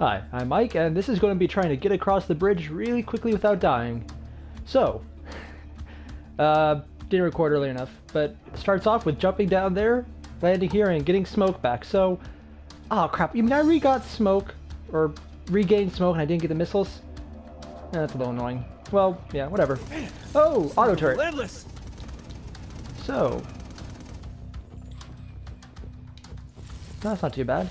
Hi, I'm Mike, and this is going to be trying to get across the bridge really quickly without dying. So, uh, didn't record early enough, but starts off with jumping down there, landing here, and getting smoke back. So, oh crap, mean I re-got smoke, or regained smoke, and I didn't get the missiles? Eh, that's a little annoying. Well, yeah, whatever. Oh, auto turret. Relentless. So, that's not too bad.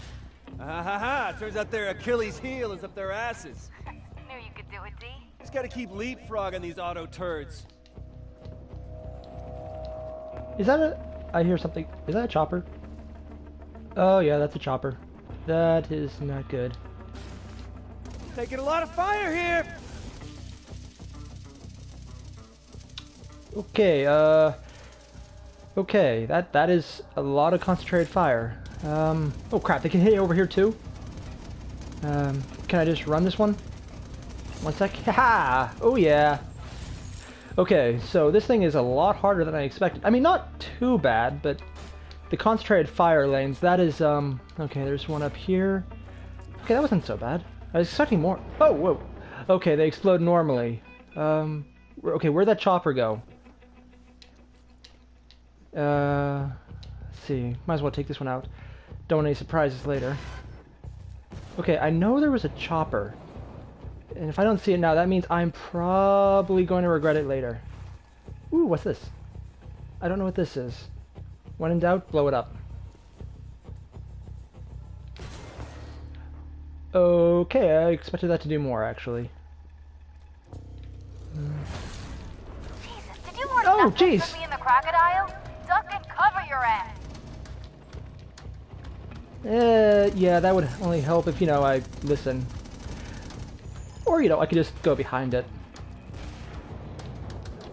Ah ha ha! Turns out their Achilles heel is up their asses. Knew you could do it, D. Just gotta keep leapfrogging these auto turds. Is that a... I hear something. Is that a chopper? Oh yeah, that's a chopper. That is not good. Taking a lot of fire here. Okay, uh... Okay, that, that is a lot of concentrated fire. Um, oh crap, they can hit over here too? Um, can I just run this one? One sec. Ha! Oh yeah! Okay, so this thing is a lot harder than I expected. I mean, not too bad, but the concentrated fire lanes, that is, um... Okay, there's one up here. Okay, that wasn't so bad. I was expecting more. Oh, whoa! Okay, they explode normally. Um, okay, where'd that chopper go? Uh, let's see. Might as well take this one out. Don't want any surprises later. Okay, I know there was a chopper. And if I don't see it now, that means I'm probably going to regret it later. Ooh, what's this? I don't know what this is. When in doubt, blow it up. Okay, I expected that to do more, actually. Jesus, did you Oh, jeez. for me in the crocodile? Duck and cover your ass. Uh, yeah, that would only help if, you know, I listen. Or, you know, I could just go behind it.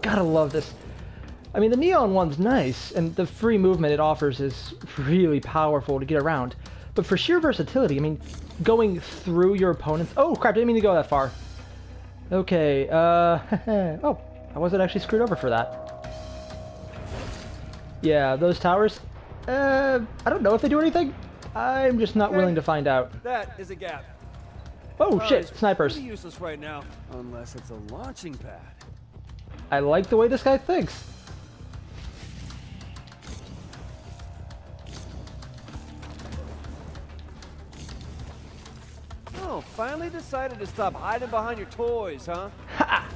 Gotta love this. I mean, the neon one's nice, and the free movement it offers is really powerful to get around. But for sheer versatility, I mean, going through your opponents... Oh, crap, didn't mean to go that far. Okay, uh... oh, I wasn't actually screwed over for that. Yeah, those towers... Uh, I don't know if they do anything. I'm just not willing to find out. That is a gap. Oh, shit, snipers. Useless right now, unless it's a launching pad. I like the way this guy thinks. Oh, finally decided to stop hiding behind your toys, huh? Ha!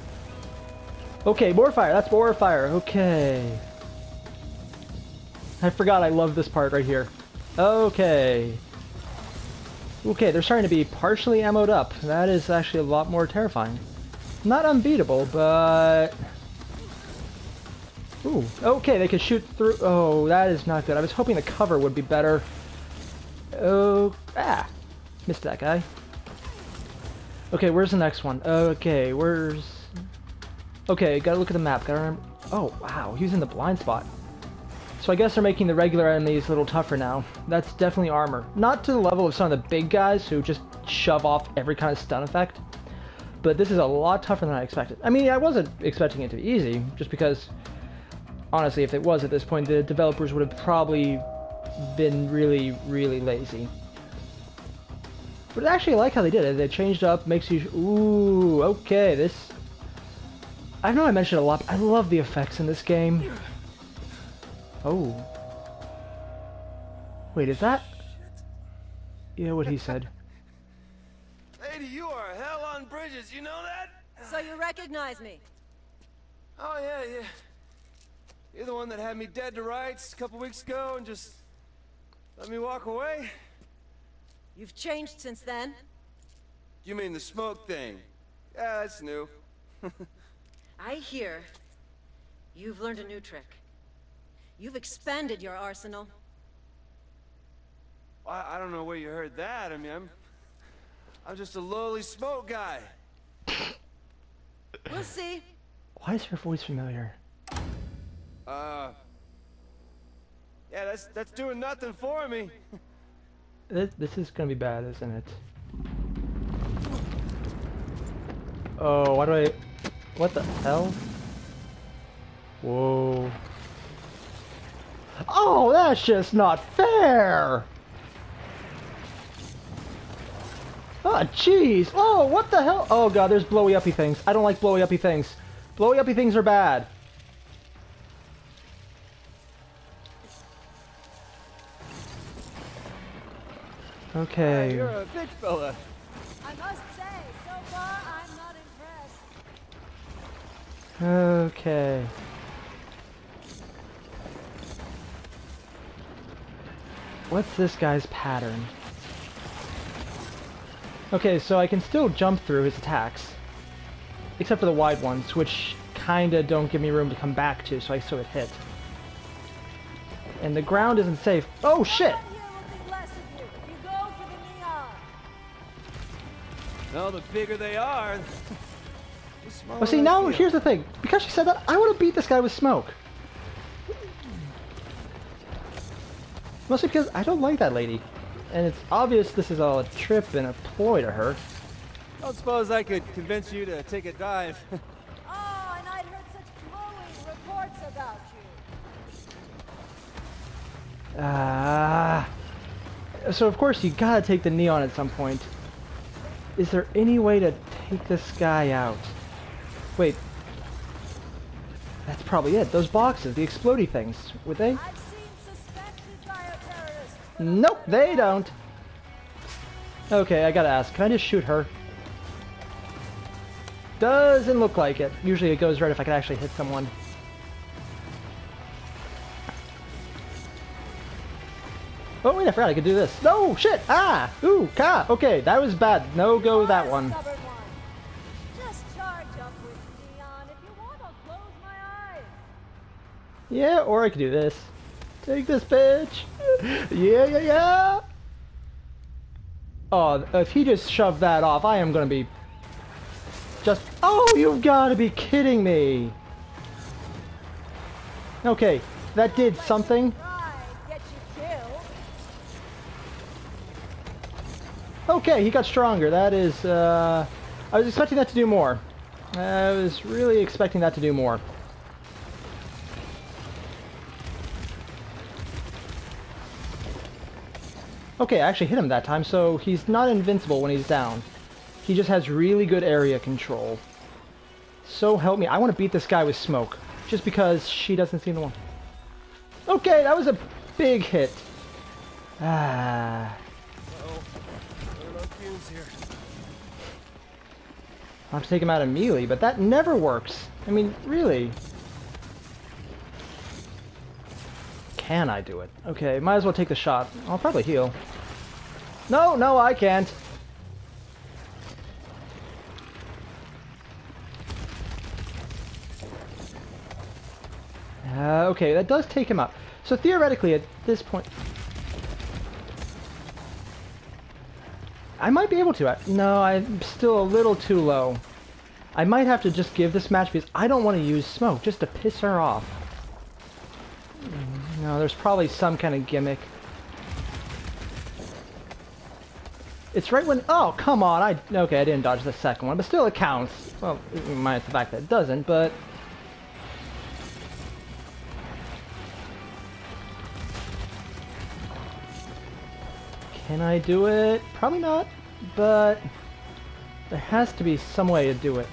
Okay, more fire. That's more fire. Okay. I forgot I love this part right here. Okay. Okay, they're starting to be partially ammoed up. That is actually a lot more terrifying. Not unbeatable, but... Ooh, okay, they can shoot through... Oh, that is not good. I was hoping the cover would be better. Oh, ah. Missed that guy. Okay, where's the next one? Okay, where's... Okay, gotta look at the map. Gotta remember. Oh, wow, he was in the blind spot. So I guess they're making the regular enemies a little tougher now. That's definitely armor. Not to the level of some of the big guys who just shove off every kind of stun effect. But this is a lot tougher than I expected. I mean, I wasn't expecting it to be easy, just because, honestly, if it was at this point, the developers would have probably been really, really lazy. But I actually like how they did it. They changed up, makes you... Ooh, okay, this... I know I mentioned a lot, but I love the effects in this game. Oh. Wait, is that... Yeah, what he said. Lady, you are hell on bridges, you know that? So you recognize me? Oh, yeah, yeah. You're the one that had me dead to rights a couple weeks ago and just let me walk away? You've changed since then. You mean the smoke thing? Yeah, that's new. I hear you've learned a new trick. You've expanded your arsenal. I, I don't know where you heard that. I mean, I'm, I'm just a lowly smoke guy. We'll see. Why is her voice familiar? Uh, yeah, that's that's doing nothing for me. This, this is gonna be bad, isn't it? Oh, why do I... What the hell? Whoa. Oh, that's just not fair! Oh, jeez. Oh, what the hell? Oh, God, there's blowy uppy things. I don't like blowy uppy things. Blowy uppy things are bad. Okay. You're a big fella. I must say, so far I'm not impressed. Okay. What's this guy's pattern? Okay, so I can still jump through his attacks. Except for the wide ones, which kinda don't give me room to come back to, so I still get hit. And the ground isn't safe. Oh shit! Here will think less of you if you go for the. No, the bigger they are, the smaller Well, see, now here's the thing. Because she said that, I want to beat this guy with smoke. Mostly because I don't like that lady. And it's obvious this is all a trip and a ploy to her. I don't suppose I could convince you to take a dive. Oh, and I'd heard such glowing reports about you. Ah. so of course you gotta take the neon at some point. Is there any way to take this guy out? Wait. That's probably it. Those boxes, the explodey things. Would they? I've Nope, they don't. Okay, I gotta ask. Can I just shoot her? Doesn't look like it. Usually it goes right if I can actually hit someone. Oh wait, I forgot I could do this. No, shit! Ah! Ooh, ka! Okay, that was bad. No go that one. stubborn one. Just charge up with neon. If you want, I'll close my eyes. Yeah, or I could do this. Take this, bitch! Yeah, yeah, yeah! Oh, if he just shoved that off, I am gonna be... Just... Oh, you've gotta be kidding me! Okay, that did something. Pride get you killed. Okay, he got stronger. That is, uh... I was expecting that to do more. I was really expecting that to do more. Okay, I actually hit him that time, so he's not invincible when he's down. He just has really good area control. So help me, I want to beat this guy with smoke. Just because she doesn't seem to want... Okay, that was a big hit. Ah... I'll have to take him out of immediately, but that never works. I mean, really. Can I do it? Okay, might as well take the shot. I'll probably heal. No, no, I can't. Uh, okay, that does take him up. So theoretically, at this point... I might be able to. I- No, I'm still a little too low. I might have to just give this match because I don't want to use smoke just to piss her off. No, there's probably some kind of gimmick. It's right when... Oh, come on. I Okay, I didn't dodge the second one, but still it counts. Well, minus the fact that it doesn't, but... Can I do it? Probably not, but there has to be some way to do it.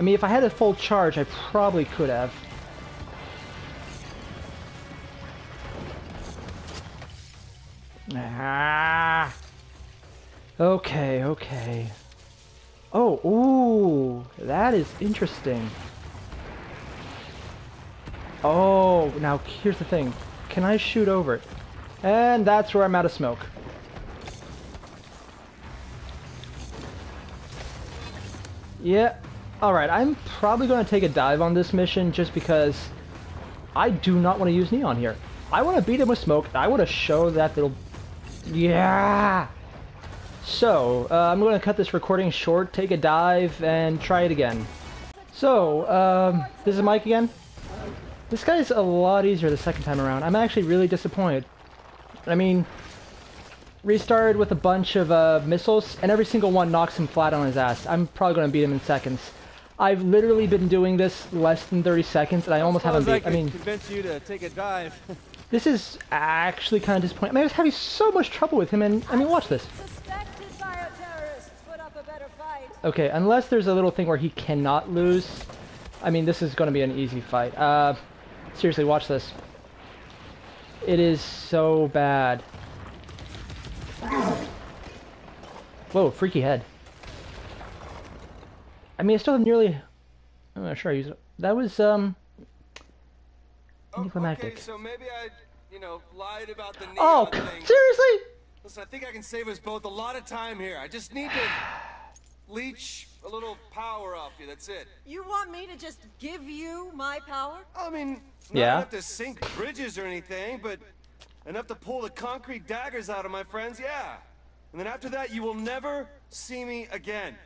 I mean, if I had a full charge, I probably could have. Ah. Okay, okay. Oh, ooh, that is interesting. Oh, now here's the thing. Can I shoot over it? And that's where I'm out of smoke. Yeah. Alright, I'm probably going to take a dive on this mission just because I do not want to use Neon here. I want to beat him with smoke. I want to show that little... Yeah! So, uh, I'm going to cut this recording short, take a dive, and try it again. So, um, this is Mike again. This guy's a lot easier the second time around. I'm actually really disappointed. I mean, restarted with a bunch of uh, missiles, and every single one knocks him flat on his ass. I'm probably going to beat him in seconds. I've literally been doing this less than 30 seconds, and I almost haven't Suppose I. I mean, convince you to take a dive. this is actually kind of disappointing. I, mean, I was having so much trouble with him, and I mean, watch this. Suspected bioterrorists put a fight. Okay, unless there's a little thing where he cannot lose. I mean, this is going to be an easy fight. Uh, seriously, watch this. It is so bad. Whoa, freaky head. I mean, I still have nearly... I'm not sure I used it. That was, um... Oh, Anticlimactic. okay, so maybe I, you know, lied about the neon Oh, thing. seriously? Listen, I think I can save us both a lot of time here. I just need to leech a little power off you. That's it. You want me to just give you my power? I mean, not Yeah. enough to sink bridges or anything, but enough to pull the concrete daggers out of my friends, yeah. And then after that, you will never see me again.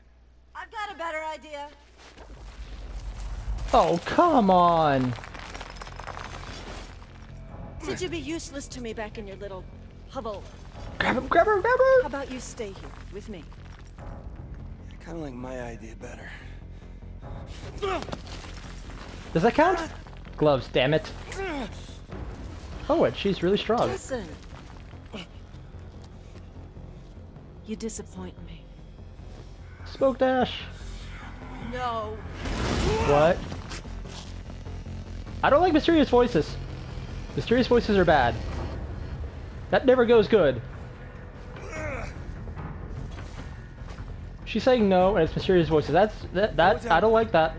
I've got a better idea. Oh, come on. Since you'd be useless to me back in your little hovel, Grab him, grab her, grab him! how about you stay here with me? I kind of like my idea better. Does that count? Gloves, damn it. Oh, and she's really strong. Listen. You disappoint me. Smoke dash. No. What? I don't like mysterious voices. Mysterious voices are bad. That never goes good. She's saying no, and it's mysterious voices. That's that. That I don't like that.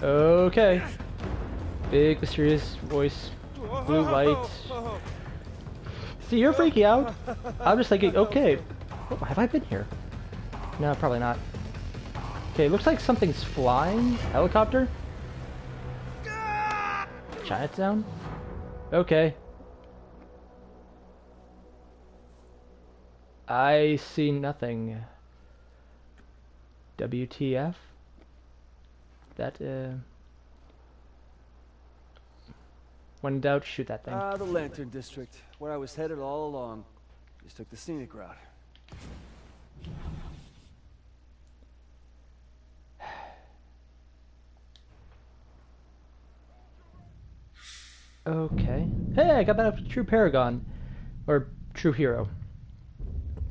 Okay. Big mysterious voice. Blue light. See, you're freaking out. I'm just thinking, okay, oh, have I been here? No, probably not. Okay, looks like something's flying. Helicopter? Chinatown? Okay. I see nothing. WTF? That, uh... When in doubt, shoot that thing. Ah, the Lantern District, where I was headed all along. Just took the scenic route. Okay. Hey, I got that True Paragon. Or True Hero.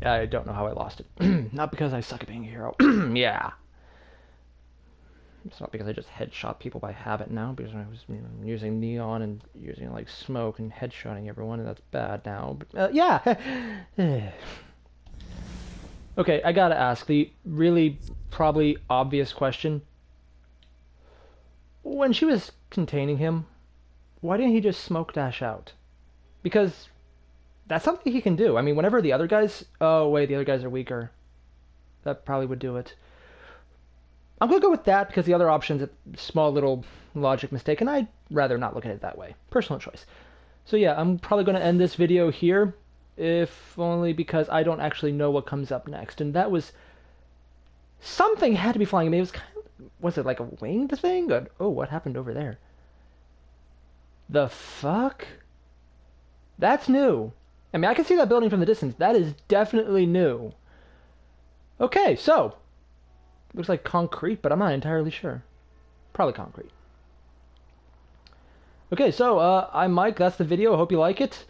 I don't know how I lost it. not because I suck at being a hero. yeah. It's not because I just headshot people by habit now, because I was you know, using neon and using like smoke and headshotting everyone, and that's bad now. But, uh, yeah. okay, I gotta ask the really probably obvious question. When she was containing him, why didn't he just smoke dash out? Because that's something he can do. I mean, whenever the other guys, oh wait, the other guys are weaker. That probably would do it. I'm gonna go with that because the other option's a small little logic mistake, and I'd rather not look at it that way. Personal choice. So yeah, I'm probably gonna end this video here, if only because I don't actually know what comes up next, and that was something had to be flying. I mean, it was kind of was it like a winged thing? Or, oh, what happened over there? The fuck? That's new. I mean, I can see that building from the distance. That is definitely new. Okay, so. Looks like concrete, but I'm not entirely sure. Probably concrete. Okay, so, uh, I'm Mike. That's the video. I hope you like it.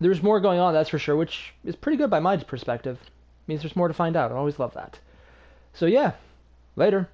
There's more going on, that's for sure, which is pretty good by my perspective. Means there's more to find out. I always love that. So, yeah. Later.